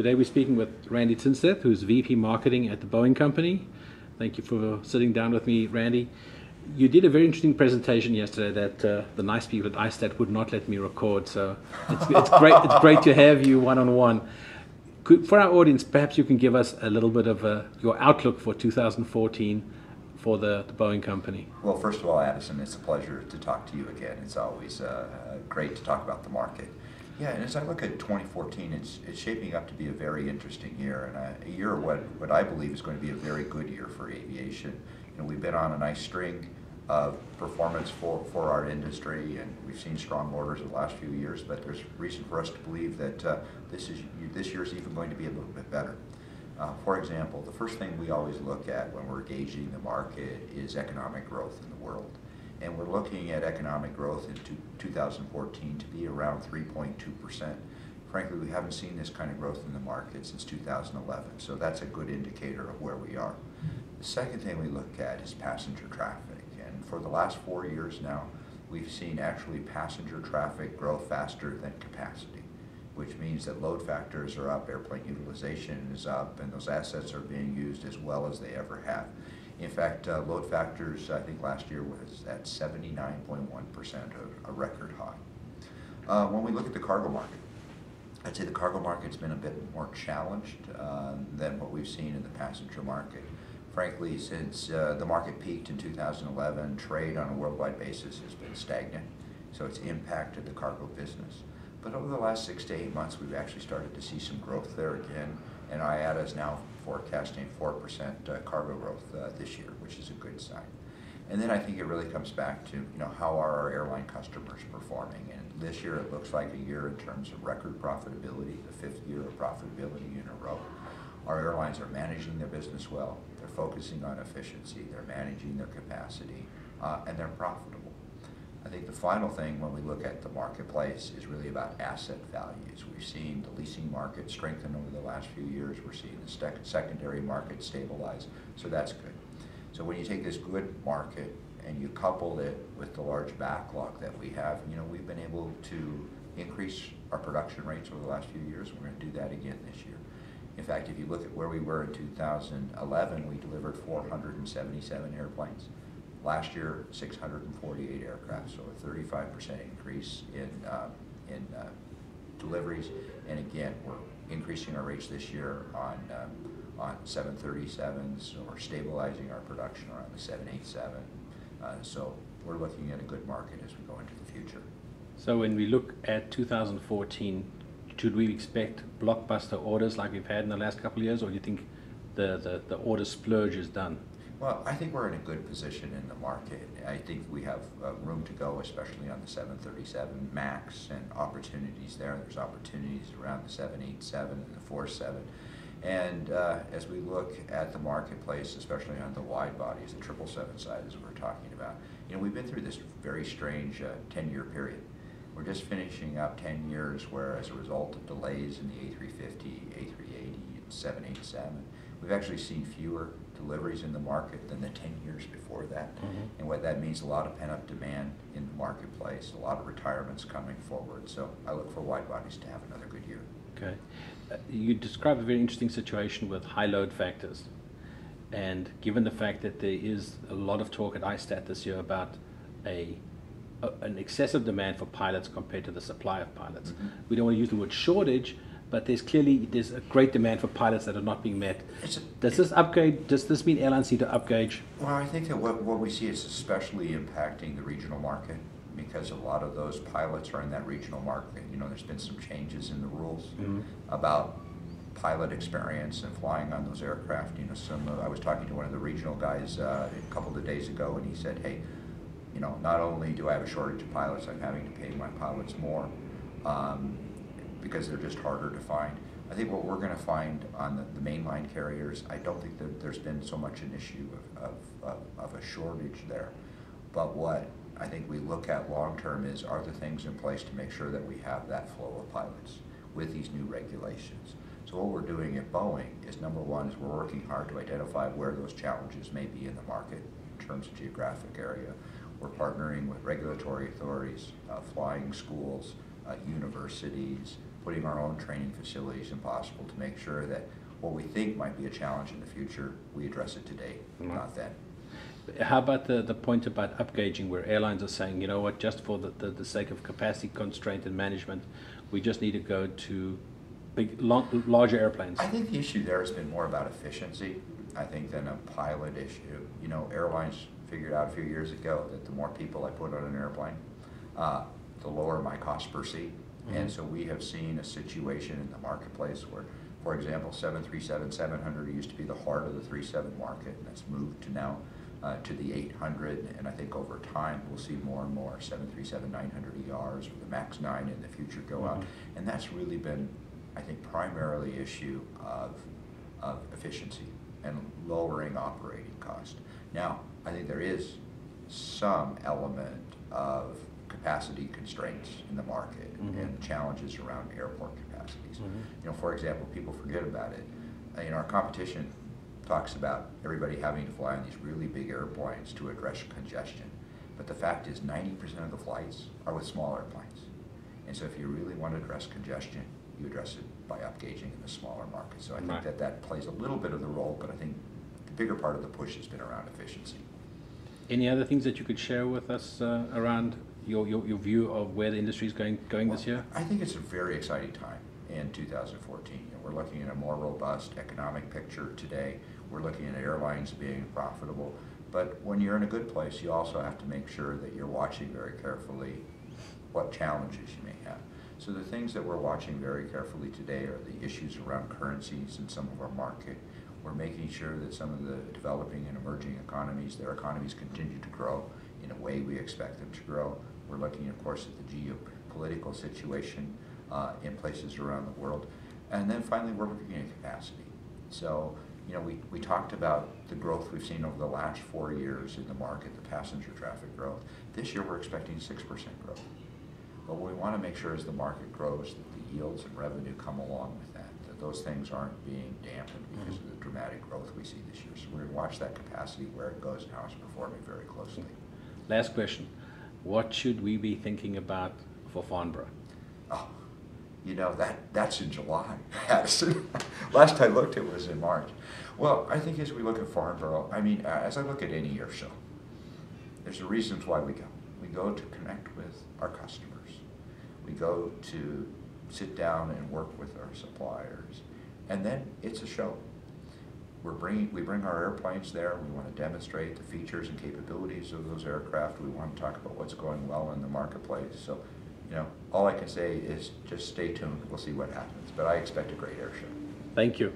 Today we're speaking with Randy Tinseth, who's VP Marketing at the Boeing Company. Thank you for sitting down with me, Randy. You did a very interesting presentation yesterday that uh, the nice people at ISTAT would not let me record, so it's, it's great. It's great to have you one on one. For our audience, perhaps you can give us a little bit of uh, your outlook for 2014 for the, the, Boeing company. Well, first of all, Addison, it's a pleasure to talk to you again. It's always uh, great to talk about the market. Yeah, and as I look at 2014, it's it's shaping up to be a very interesting year, and a, a year what what I believe is going to be a very good year for aviation. You know, we've been on a nice string of performance for, for our industry, and we've seen strong orders in the last few years. But there's reason for us to believe that uh, this is this year is even going to be a little bit better. Uh, for example, the first thing we always look at when we're gauging the market is economic growth in the world and we're looking at economic growth in 2014 to be around 3.2%. Frankly, we haven't seen this kind of growth in the market since 2011, so that's a good indicator of where we are. The second thing we look at is passenger traffic, and for the last four years now, we've seen actually passenger traffic grow faster than capacity, which means that load factors are up, airplane utilization is up, and those assets are being used as well as they ever have. In fact, uh, load factors, I think last year was at 79.1%, a, a record high. Uh, when we look at the cargo market, I'd say the cargo market's been a bit more challenged uh, than what we've seen in the passenger market. Frankly, since uh, the market peaked in 2011, trade on a worldwide basis has been stagnant, so it's impacted the cargo business. But over the last six to eight months, we've actually started to see some growth there again, and IATA is now forecasting 4% uh, cargo growth uh, this year, which is a good sign. And then I think it really comes back to, you know, how are our airline customers performing? And this year it looks like a year in terms of record profitability, the fifth year of profitability in a row. Our airlines are managing their business well. They're focusing on efficiency. They're managing their capacity, uh, and they're profitable. I think the final thing when we look at the marketplace is really about asset values. We've seen the leasing market strengthen over the last few years. We're seeing the secondary market stabilize, so that's good. So when you take this good market and you couple it with the large backlog that we have, you know, we've been able to increase our production rates over the last few years. We're going to do that again this year. In fact, if you look at where we were in 2011, we delivered 477 airplanes. Last year, 648 aircraft, so a 35% increase in, uh, in uh, deliveries. And again, we're increasing our rates this year on, um, on 737s, or stabilizing our production around the 787. Uh, so we're looking at a good market as we go into the future. So when we look at 2014, should we expect blockbuster orders like we've had in the last couple of years, or do you think the, the, the order splurge is done? Well, I think we're in a good position in the market. I think we have uh, room to go, especially on the 737 MAX and opportunities there. There's opportunities around the 787 and the 47. And uh, as we look at the marketplace, especially on the wide bodies, the 777 side as we're talking about, you know, we've been through this very strange 10-year uh, period. We're just finishing up 10 years where as a result of delays in the A350, A380, and 787, we've actually seen fewer deliveries in the market than the 10 years before that. Mm -hmm. And what that means, a lot of pent-up demand in the marketplace, a lot of retirements coming forward. So I look for wide bodies to have another good year. Okay. Uh, you describe a very interesting situation with high load factors. And given the fact that there is a lot of talk at ISTAT this year about a, a an excessive demand for pilots compared to the supply of pilots, mm -hmm. we don't want to use the word shortage, but there's clearly there's a great demand for pilots that are not being met. does this upgrade? Does this mean airlines need to upgrade? Well, I think that what, what we see is especially impacting the regional market because a lot of those pilots are in that regional market. You know, there's been some changes in the rules mm-hmm. about pilot experience and flying on those aircraft. You know, some uh, I was talking to one of the regional guys uh, a couple of days ago, and he said, "Hey, you know, not only do I have a shortage of pilots, I'm having to pay my pilots more." Um, because they're just harder to find. I think what we're going to find on the, the mainline carriers, I don't think that there's been so much an issue of, of, of, a shortage there. But what I think we look at long term is are the things in place to make sure that we have that flow of pilots with these new regulations. So what we're doing at Boeing is number one is we're working hard to identify where those challenges may be in the market in terms of geographic area. We're partnering with regulatory authorities, uh, flying schools, uh, universities, putting our own training facilities in possible to make sure that what we think might be a challenge in the future, we address it today, Right. not then. How about the, the point about upgauging, where airlines are saying, you know what, just for the, the, the sake of capacity constraint and management, we just need to go to big, long, larger airplanes? I think the issue there has been more about efficiency, I think, than a pilot issue. You know, airlines figured out a few years ago that the more people I put on an airplane, uh, the lower my cost per seat. And Mhm. so we have seen a situation in the marketplace where, for example, 737, 700 used to be the heart of the 37 market, and it's moved to now uh, to the 800. And I think over time, we'll see more and more 737, 900 ERs with the MAX 9 in the future go out. Mhm. And that's really been, I think, primarily issue of, of efficiency and lowering operating cost. Now, I think there is some element of capacity constraints in the market Mhm. and challenges around airport capacities. Mhm. You know, for example, people forget about it. Uh, You know, our competition talks about everybody having to fly on these really big airplanes to address congestion. But the fact is ninety percent of the flights are with small airplanes. And so if you really want to address congestion, you address it by upgauging in the smaller market. So I think Right. that that plays a little bit of the role, but I think the bigger part of the push has been around efficiency. Any other things that you could share with us uh, around your, your, your view of where the industry is going, going this year? I think it's a very exciting time in 2014. You know, we're looking at a more robust economic picture today. We're looking at airlines being profitable. But when you're in a good place, you also have to make sure that you're watching very carefully what challenges you may have. So the things that we're watching very carefully today are the issues around currencies in some of our market. We're making sure that some of the developing and emerging economies, their economies continue to grow in a way we expect them to grow. We're looking, of course, at the geopolitical situation uh, in places around the world. And then finally, we're looking at capacity. So, you know, we, we talked about the growth we've seen over the last four years in the market, the passenger traffic growth. This year, we're expecting 6% growth. But what we want to make sure as the market grows, that the yields and revenue come along with that, that those things aren't being dampened because of the dramatic growth we see this year. So we're going to watch that capacity, where it goes and how it's performing very closely. Last question. What should we be thinking about for Farnborough? Oh, you know, that, that's in July. Last I looked, it was in March. Well, I think as we look at Farnborough, I mean, as I look at any air show, there's a reasons why we go. We go to connect with our customers. We go to sit down and work with our suppliers. And then it's a show. We're bringing, we bring our airplanes there. We want to demonstrate the features and capabilities of those aircraft. We want to talk about what's going well in the marketplace. So, you know, all I can say is just stay tuned. We'll see what happens. But I expect a great air show. Thank you.